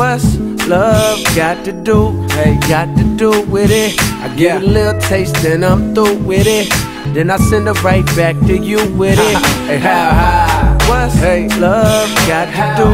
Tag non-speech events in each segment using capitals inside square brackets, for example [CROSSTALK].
What's love got to do? Hey, got to do with it. I get a little taste, then I'm through with it. Then I send it right back to you with it. [LAUGHS] hey, how high? What's hey, love got to do?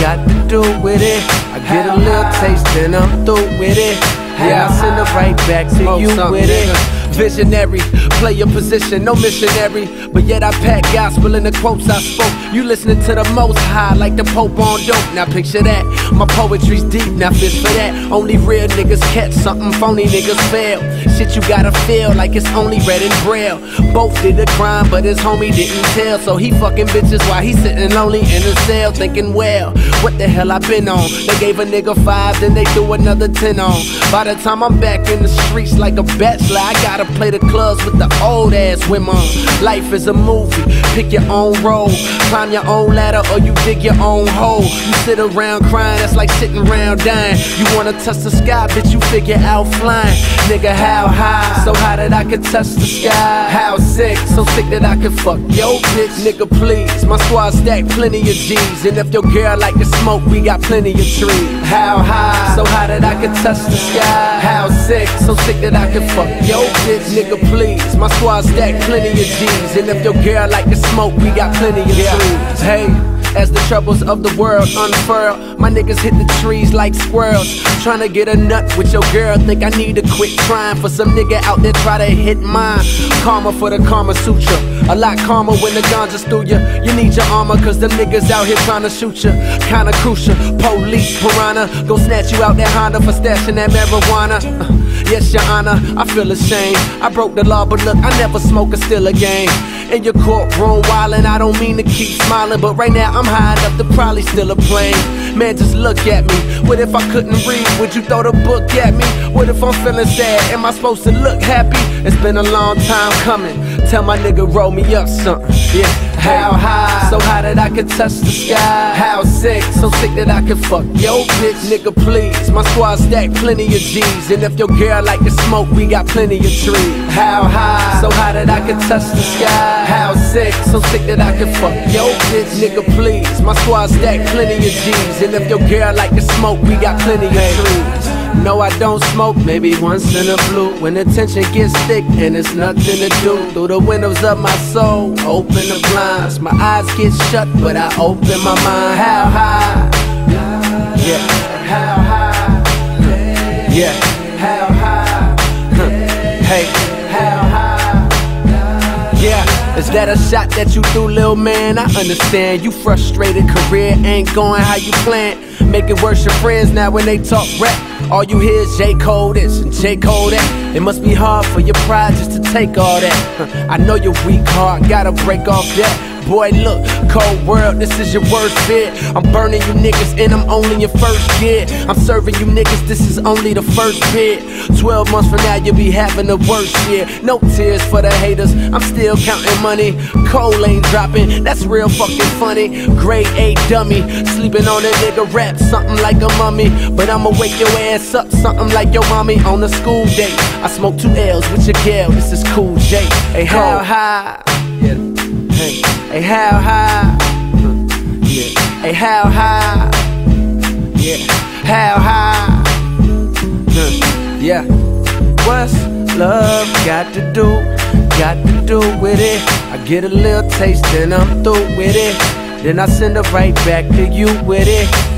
Got to do with it. I get a little taste, then I'm through with it. Yeah, I send it right back to you with it. Visionary, play your position, no missionary. But yet I pack gospel in the quotes I spoke. You listening to the most high, like the Pope on dope. Now picture that. My poetry's deep, now fish for that. Only real niggas catch something, phony niggas fail. Shit you gotta feel like it's only read and braille. Both did a crime, but his homie didn't tell. So he fucking bitches while he sitting lonely in a cell, thinking, well, what the hell I been on? They gave a nigga five, then they threw another ten on. By the time I'm back in the streets like a bachelor, I got gotta play the clubs with the old ass women. Life is a movie, pick your own role. Climb your own ladder or you dig your own hole. You sit around crying, that's like sitting around dying. You wanna touch the sky, bitch, you figure out flying. Nigga, how high? So high that I could touch the sky. How sick? So sick that I could fuck yo bitch. Nigga, please. My squad stack plenty of G's. And if your girl like to smoke, we got plenty of trees. How high? So high that I could touch the sky. How sick? So sick that I can fuck yo bitch nigga, please. My squad stack plenty of G's. And if your girl like to smoke, we got plenty of trees. Hey. As the troubles of the world unfurl, my niggas hit the trees like squirrels. Trying to get a nut with your girl, think I need to quit trying for some nigga out there try to hit mine. Karma for the Karma Sutra. A lot karma when the ganja's through ya. You need your armor, cause them niggas out here trying to shoot ya. Kinda crucial. Police, piranha, go snatch you out that Honda for stashing that marijuana. Uh, yes, your honor, I feel ashamed. I broke the law, but look, I never smoke a still a game. In your courtroom, wildin', I don't mean to keep smiling, but right now I'm high enough to probably steal a plane. Man, just look at me. What if I couldn't read? Would you throw the book at me? What if I'm feeling sad? Am I supposed to look happy? It's been a long time coming. Tell my nigga roll me up something. Yeah, how high? So high that I could touch the sky. How sick? So sick that I could fuck yo bitch, nigga please. My squad stack plenty of G's, and if your girl like to smoke, we got plenty of trees. How high? So high that I could touch the sky. How sick? So sick that I could fuck yo bitch, nigga please. My squad stack plenty of G's, and if your girl like to smoke, we got plenty of trees. No, I don't smoke, maybe once in a blue. When the tension gets thick and it's nothing to do. Through the windows of my soul, open the blinds. My eyes get shut, but I open my mind. How high? Yeah. How high? Yeah. Is that a shot that you threw, little man? I understand you frustrated, career ain't going how you planned. Make it worse, your friends now when they talk rap. All you hear is J. Cole this and J. Cole that. It must be hard for your pride just to take all that. I know you're weak heart, gotta break off that. Boy, look, cold world, this is your worst bit. I'm burning you niggas and I'm only your first kid. I'm serving you niggas, this is only the first bit. 12 months from now, you'll be having the worst year. No tears for the haters, I'm still counting money. Cole ain't dropping, that's real fucking funny. Grade A dummy, sleeping on a nigga rap, something like a mummy. But I'ma wake your ass up, something like your mommy on a school date. I smoke two L's with your gal, this is cool J. Hey, how high? Yeah. Hey, how high? Yeah. Hey, how high? Yeah. How high? Yeah. What's love got to do? Got to do with it. I get a little taste, then I'm through with it. Then I send it right back to you with it.